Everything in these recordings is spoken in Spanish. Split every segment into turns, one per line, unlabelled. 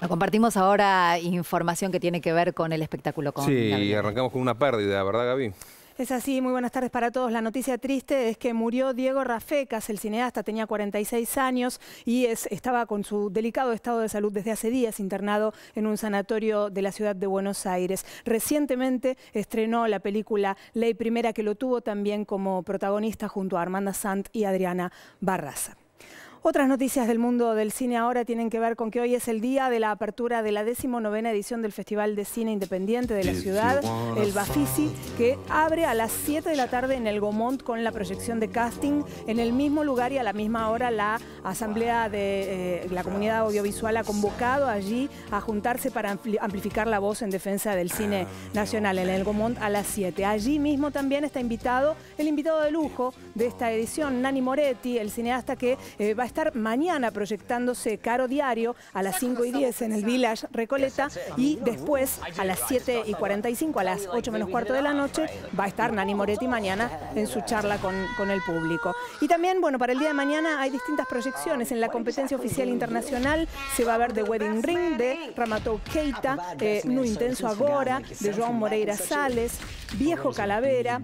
Nos compartimos ahora información que tiene que ver con el espectáculo. Con
sí, arrancamos con una pérdida, ¿verdad, Gaby?
Es así, muy buenas tardes para todos. La noticia triste es que murió Diego Rafecas, el cineasta, tenía 46 años y es, estaba con su delicado estado de salud desde hace días internado en un sanatorio de la ciudad de Buenos Aires. Recientemente estrenó la película Ley Primera, que lo tuvo también como protagonista junto a Armanda Sant y Adriana Barraza. Otras noticias del mundo del cine ahora tienen que ver con que hoy es el día de la apertura de la 19 edición del Festival de Cine Independiente de la ciudad, el Bafisi, que abre a las 7 de la tarde en el Gomont con la proyección de casting. En el mismo lugar y a la misma hora la Asamblea de eh, la Comunidad Audiovisual ha convocado allí a juntarse para amplificar la voz en defensa del cine nacional en el Gomont a las 7. Allí mismo también está invitado el invitado de lujo de esta edición, Nani Moretti, el cineasta que eh, va a estar mañana proyectándose Caro Diario a las 5 y 10 en el Village Recoleta y después a las 7 y 45, a las 8 menos cuarto de la noche, va a estar Nani Moretti mañana en su charla con, con el público. Y también, bueno, para el día de mañana hay distintas proyecciones. En la competencia oficial internacional se va a ver The Wedding Ring de Ramatou Keita, eh, No Intenso Agora de João Moreira Sales, Viejo Calavera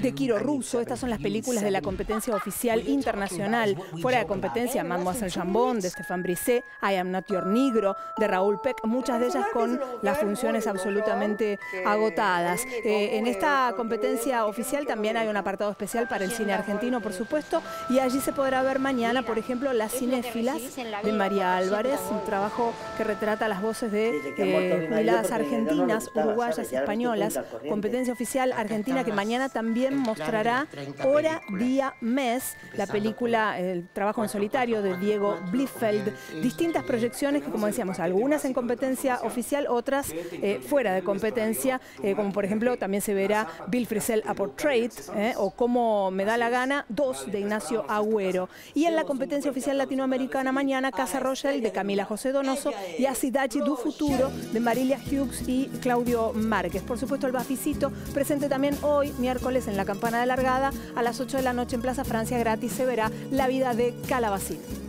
de Quiro Russo. Estas son las películas de la competencia oficial internacional. Fuera de competencia, Mademoiselle Jambon de Stefan Brisset, I Am Not Your Negro de Raúl Peck, muchas de ellas con las funciones absolutamente agotadas. Eh, en esta competencia oficial también hay un apartado especial para el cine argentino, por supuesto, y allí se podrá ver mañana, por ejemplo, Las Cinéfilas de María Álvarez, un trabajo que retrata las voces de eh, jubiladas argentinas, uruguayas y españolas. Competencia oficial argentina que mañana también mostrará Hora, Día, Mes, la película El trabajo en solitario de Diego Bliffeld. Distintas proyecciones que, como decíamos, algunas en competencia oficial, otras eh, fuera de competencia, eh, como por ejemplo también se verá Bill Frisell a Portrait eh, o Como me da la gana, dos de Ignacio Agüero. Y en la competencia oficial latinoamericana mañana, Casa Royal de Camila José Donoso y Asidachi du Futuro de Marilia Hughes y Claudio Márquez. Por supuesto, el Baficito presente también hoy, miércoles, en la campana de largada, a las 8 de la noche en Plaza Francia gratis se verá La vida de Calabacín.